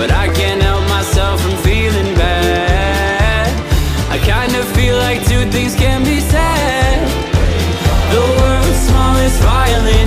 But I can't help myself from feeling bad. I kinda feel like two things can be said. The world's smallest violin